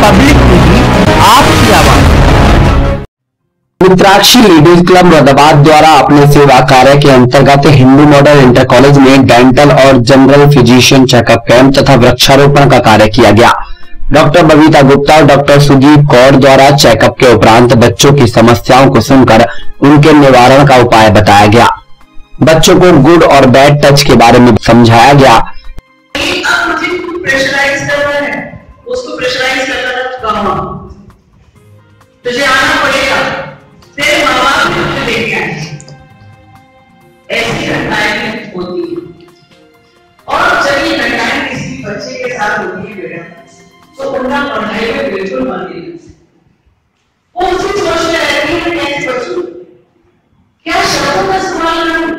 Public TV आपकी आवाज़। मित्राक्षी ladies club Moradabad द्वारा अपने सेवा कार्य के अंतर्गत हिंदू मॉडल इंटर कॉलेज में डेंटल और जनरल फिजिशियन चेकअप कैंप तथा वृक्षारोपण का कार्य किया गया। डॉक्टर बबीता गुप्ता और डॉक्टर सुदीप कौर द्वारा चेकअप के उपरांत बच्चों की समस्याओं को सुनकर उनके निवारण का उपाय बताया गया। बच्चों को गुड और बैड टच के बारे में समझाया गया। प्रेशराइज उसको प्रेशराइज करना कहाँ तुझे आना पड़ेगा। तेरे माँ बाप ने तुझे लेके आए। ऐसी घटनाएँ होती है। और जब ये घटनाएँ किसी बच्चे के साथ होती है, बेटा तो उनका पढ़ाई में बिल्कुल मन नहीं लगता। वो उसी सोच में रहती है मैं कैसे बचूं क्या शब्दों का इस्तेमाल करूँ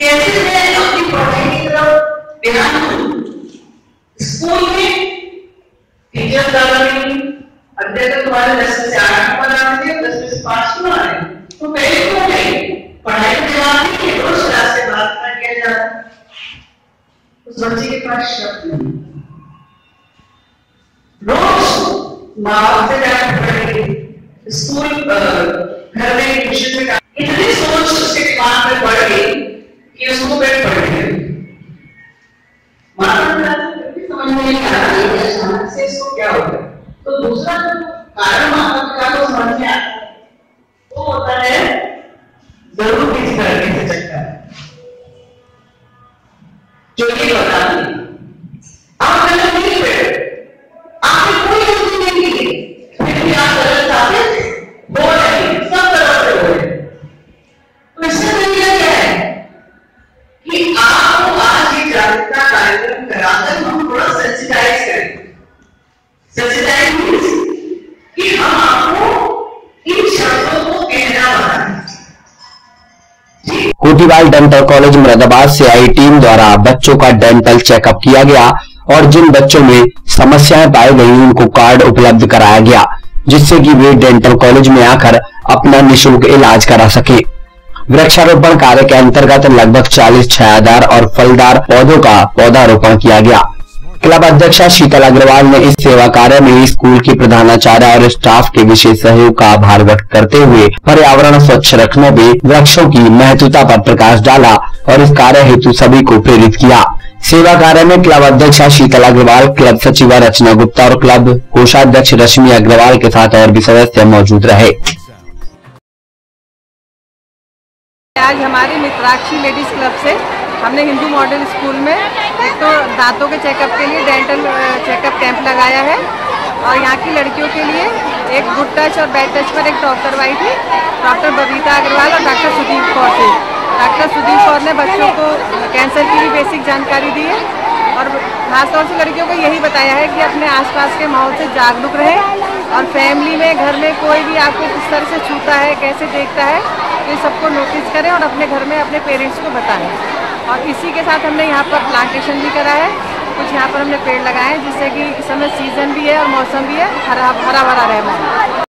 कैसे मैं अपनी पढ़ाई की तरफ़ ध्यान दूँ स्कूल में टीचर ज़्यादा नहीं अध्याय तो तुम्हारे दस में से आठ नंबर आते थे दस में से पाँच क्यों आ रहे तो पहले क्यों गई पढ़ाई में ध्यान नहीं है, रोज क्लास से बात कर किया जा रहा है। उस बच्चे के पास शब्द नहीं। रोज माँ से जाकर पढ़ेगी स्कूल घर में ट्यूशन में इतनी सोच उसके दिमाग में बढ़ गई कि उसको पेट पड़ गया माता पिता को समझ में नहीं आ रहा है अचानक से इसको क्या हो गया तो दूसरा जो 来了吗？कोटीवाल डेंटल कॉलेज मुरादाबाद से आई टीम द्वारा बच्चों का डेंटल चेकअप किया गया और जिन बच्चों में समस्याएँ पाई गई, उनको कार्ड उपलब्ध कराया गया, जिससे कि वे डेंटल कॉलेज में आकर अपना निशुल्क इलाज करा सके। वृक्षारोपण कार्य के अंतर्गत लगभग 40 छायादार और फलदार पौधों का पौधारोपण किया गया। क्लब अध्यक्षा शीतल अग्रवाल ने इस सेवा कार्य में स्कूल की प्रधानाचार्य और स्टाफ के विशेष सहयोग का आभार व्यक्त करते हुए पर्यावरण स्वच्छ रखने में वृक्षों की महत्वता पर प्रकाश डाला और इस कार्य हेतु सभी को प्रेरित किया। सेवा कार्य में क्लब अध्यक्षा शीतल अग्रवाल, क्लब सचिव रचना गुप्ता और क्लब कोषाध्यक्ष रश्मि अग्रवाल के साथ और भी सदस्य मौजूद रहे। आज हमारी मित्राक्षी लेडीज़ क्लब से हमने हिंदू मॉडल स्कूल में एक तो दांतों के चेकअप के लिए डेंटल चेकअप कैंप लगाया है। और यहाँ की लड़कियों के लिए एक गुड टच और बैड टच पर एक टॉक करवाई थी डॉक्टर बबीता अग्रवाल और डॉक्टर सुदीप कौर से डॉक्टर सुदीप कौर ने बच्चों को कैंसर की भी बेसिक जानकारी दी है और खासतौर से लड़कियों को यही बताया है कि अपने आसपास के माहौल से जागरूक रहें और फैमिली में, घर में कोई भी आपको किस तरह से छूता है, कैसे देखता है, ये सबको नोटिस करें और अपने घर में अपने पेरेंट्स को बताएँ। और इसी के साथ हमने यहाँ पर प्लांटेशन भी करा है। कुछ यहाँ पर हमने पेड़ लगाए हैं, जिससे कि इस समय सीज़न भी है और मौसम भी है। हरा हरा भरा रहे